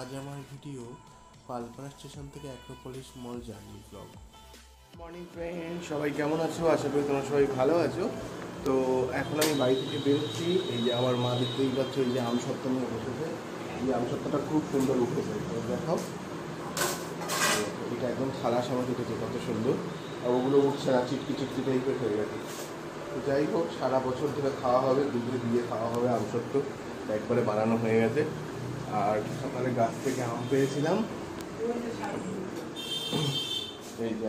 আজ আমার video Palpara station থেকে Acropolis mall journey vlog morning friend সবাই কেমন আছো? আশা করি তোমরা সবাই ভালো আছো। তো এখন আমি বাড়ি থেকে বেরোচ্ছি। এই যে আমার মা দেখতেই পাচ্ছ, এই যে আমসত্ত্ব বসেছে। এই আমসত্ত্বটা খুব সুন্দর উঠেছে। তো দেখাও এটা একদম খালাস আমার উঠেছে কত সুন্দর। আর ওগুলো উঠছে না, চিটকি চিটকি টাইপের হয়ে গেছে। তো যাই হোক, সারা বছর ধরে খাওয়া হবে, দুধে দিয়ে খাওয়া হবে আমসত্ত্ব। একবারে বানানো হয়ে গেছে। আর সকালে গাছ থেকে আম পেয়েছিলাম। এই যে।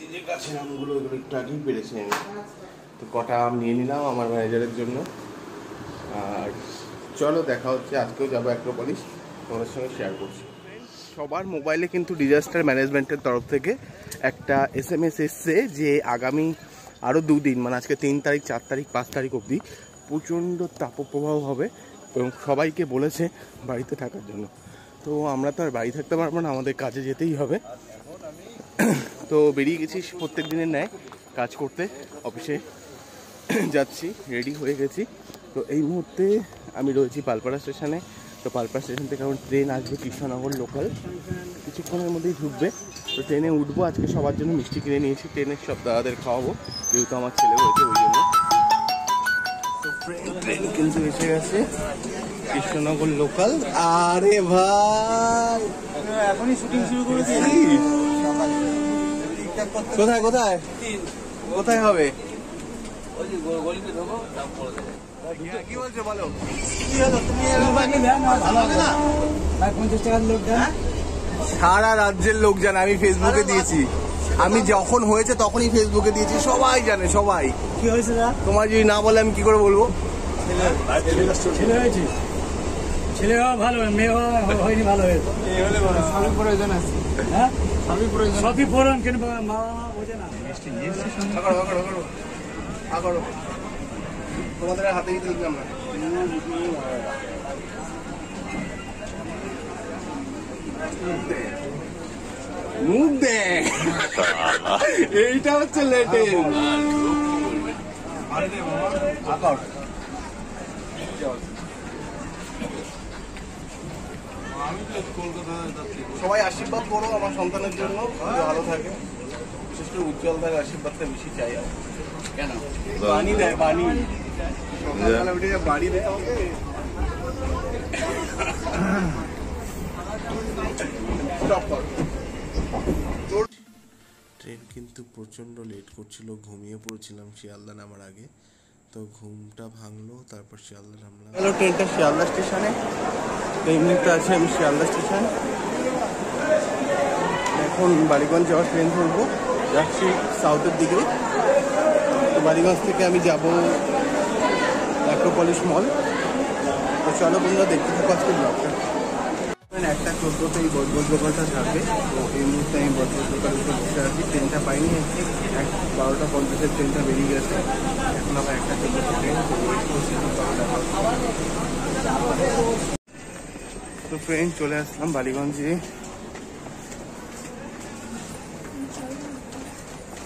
এই যে গাছের আমগুলো এগুলো একটু আগেই পেরেছি আমি। তো কটা আম নিয়ে নিলাম আমার ম্যানেজারের জন্য। আর চলো, দেখা হচ্ছে। আজকেও যাব অ্যাক্রোপলিস তোমাদের সঙ্গে শেয়ার করছি। সবার মোবাইলে কিন্তু ডিজাস্টার ম্যানেজমেন্টের তরফ থেকে একটা এস এম এস এসছে যে আগামী আরও দুদিন মানে আজকে তিন তারিখ, চার তারিখ, পাঁচ তারিখ অবধি প্রচণ্ড তাপপ্রবাহ হবে। এবং সবাইকে বলেছে বাড়িতে থাকার জন্য। তো আমরা তো আর বাড়ি থাকতে পারব না, আমাদের কাজে যেতেই হবে। তো বেরিয়ে গেছি প্রত্যেক দিনের ন্যায় কাজ করতে। অফিসে যাচ্ছি রেডি হয়ে গেছি। তো এই মুহূর্তে আমি রয়েছি পালপাড়া স্টেশনে। তো পালপাড়া স্টেশন থেকে এখন ট্রেন আসবে কৃষ্ণনগর লোকাল কিছুক্ষণের মধ্যেই ঢুকবে। তো ট্রেনে উঠবো, আজকে সবার জন্য মিষ্টি কিনে নিয়েছি। ট্রেনের সব দাদাদের খাওয়াবো, যেহেতু আমার ছেলে হয়েছে ওই জন্য। ট্রেন কিন্তু এসে গেছে কৃষ্ণনগর লোকাল আরে ভাই! এখনই শুটিং শুরু করেছি কোথায় কোথায়? কোথায় হবে? কি বলছো বলো? কি হলো? তুমি পঞ্চাশ টাকার লোক দেন। সারা রাজ্যের লোক জানে আমি ফেসবুকে দিয়েছি। আমি যখন হয়েছে তখনই ফেসবুকে দিয়েছি। সবাই জানে সবাই। কি হয়েছে দা তোমার যদি না বলে আমি কি করে বলব? ছেলে হয়েছে। ছেলে হওয়া ভালো মেয়ে হওয়া হয়নি ভালো হয়েছে স্বামী প্রয়োজন আছে। হ্যাঁ? স্বামী প্রয়োজন সবই প্রয়োজন কিন্তু মা বোঝে না। তোমাদের দিলাম না। মুখ দে। এইটা হচ্ছে লেটেস্ট। সবাই আশীর্বাদ করো আমার সন্তানের জন্য ভালো থাকে বিশেষ করে উজ্জ্বল থাকে আশীর্বাদটা বেশি চাই আমার কেন? বাণী দেয় বাণী। সকালবেলা উঠে বাড়ি দেয় আমাকে Stop কর। ট্রেন কিন্তু প্রচণ্ড লেট করছিল, ঘুমিয়ে পড়েছিলাম শিয়ালদা নামার আগে। তো ঘুমটা ভাঙলো, তারপর শিয়ালদা নামলাম। গেল ট্রেনটা শিয়ালদা স্টেশনে। তো এই মুহূর্তে আছে, আমি শিয়ালদা স্টেশন। এখন বাড়িগঞ্জ যাওয়ার ট্রেন ধরবো। যাচ্ছি সাউথের দিকে। তো বাড়িগঞ্জ থেকে আমি যাব অ্যাক্রোপলিস মল তো চলো বন্ধুরা, দেখতে থাকো আজকে ব্লগটা একটা চোদ্দোতে এই বজবজ লোকালটা থাকবে তো এই মুহূর্তে আমি লোকাল উপরে বসে আছি। ট্রেনটা পাইনি এক বারোটা পঞ্চাশের ট্রেনটা বেরিয়ে গেছে। এখন আবার একটা ট্রেন তো তো ফ্রেন্ড চলে আসলাম বালিগঞ্জে।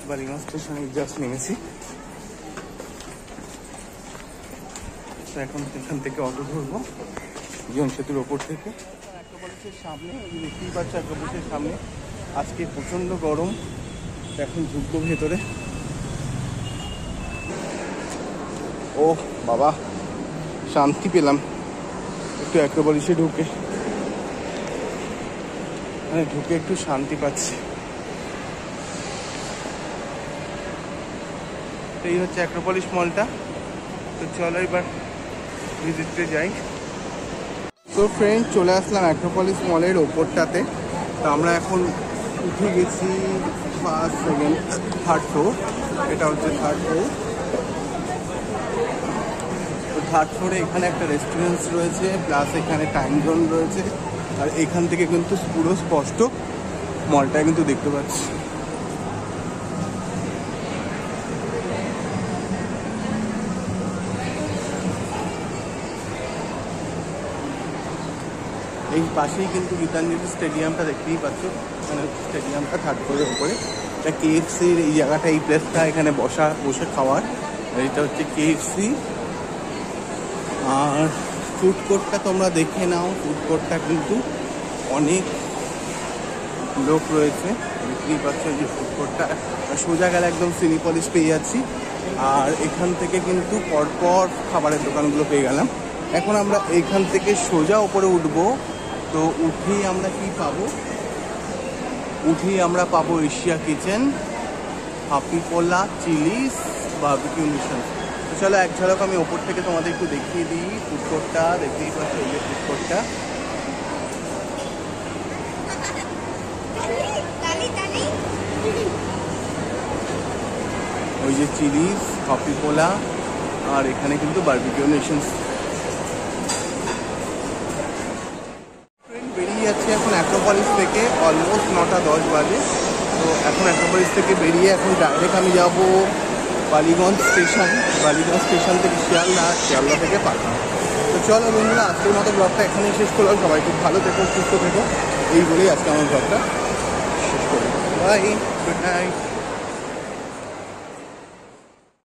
বালিগঞ্জ স্টেশনে জাস্ট নেমেছি। এখন এখান থেকে অটো ধরবো। জীবন সেতুর ওপর থেকে। অ্যাক্রোপলিসের সামনে দেখতেই পাচ্ছ অ্যাক্রোপলিসের সামনে, আজকে প্রচণ্ড গরম। এখন ঢুকবো ভেতরে। ও বাবা, শান্তি পেলাম। একটু অ্যাক্রোপলিসে ঢুকে। মানে ঢুকে একটু শান্তি পাচ্ছি। এই হচ্ছে অ্যাক্রোপলিস মলটা তো চলো এবার ভিজিটে যাই। তো ফ্রেন্ড চলে আসলাম অ্যাক্রোপলিস মলের ওপরটাতে। তো আমরা এখন উঠে গেছি ফার্স্ট সেকেন্ড থার্ড ফ্লোর এটা হচ্ছে থার্ড ফ্লোর তো থার্ড ফ্লোরে এখানে একটা রেস্টুরেন্টস রয়েছে প্লাস এখানে টাইম জোন রয়েছে। আর এখান থেকে কিন্তু পুরো স্পষ্ট মলটা কিন্তু দেখতে পাচ্ছি। এই পাশেই কিন্তু গীতাঞ্জলি স্টেডিয়ামটা দেখতেই পাচ্ছ। মানে স্টেডিয়ামটা থার্ড ফ্লোরের উপরে। এটা কেএফসির এই জায়গাটা, এই প্লেসটা এখানে বসা, বসে খাওয়ার। এটা হচ্ছে কেএফসি আর ফুড কোর্টটা তোমরা দেখে নাও। ফুড কোর্টটা কিন্তু অনেক লোক রয়েছে। দেখতেই পাচ্ছ যে ফুড কোর্টটা সোজা গেলে একদম সিনিপলিশ পেয়ে যাচ্ছি। আর এখান থেকে কিন্তু পরপর খাবারের দোকানগুলো পেয়ে গেলাম। এখন আমরা এখান থেকে সোজা ওপরে উঠবো। তো উঠেই আমরা কি পাবো? উঠেই আমরা পাবো এশিয়া কিচেন হাপি পোলা, চিলিস বারবিকিউ মিশন তো চলো এক ঝলক আমি ওপর থেকে তোমাদের একটু দেখিয়ে দিই ফুড কোর্টটা দেখতেই পাচ্ছ এই যে তালি ওই যে চিলিস কফি পোলা, আর এখানে কিন্তু বারবিকিউ নেশনস ট্রেন বেরিয়ে যাচ্ছে এখন অ্যাক্রোপলিস থেকে অলমোস্ট নটা দশ বাজে। তো এখন অ্যাক্রোপলিস থেকে বেরিয়ে এখন ডাইরেক্ট আমি যাব বালিগঞ্জ স্টেশন বালিগঞ্জ স্টেশন থেকে শিয়ালদা শিয়ালদা থেকে পাঠান তো চলো বন্ধুরা, আজকের মতো ব্লগটা এখানেই শেষ করলাম। সবাই খুব ভালো থেকো, সুস্থ থেকো। এই বলেই আজকে আমার ব্লগটা শেষ করি বাই গুড নাইট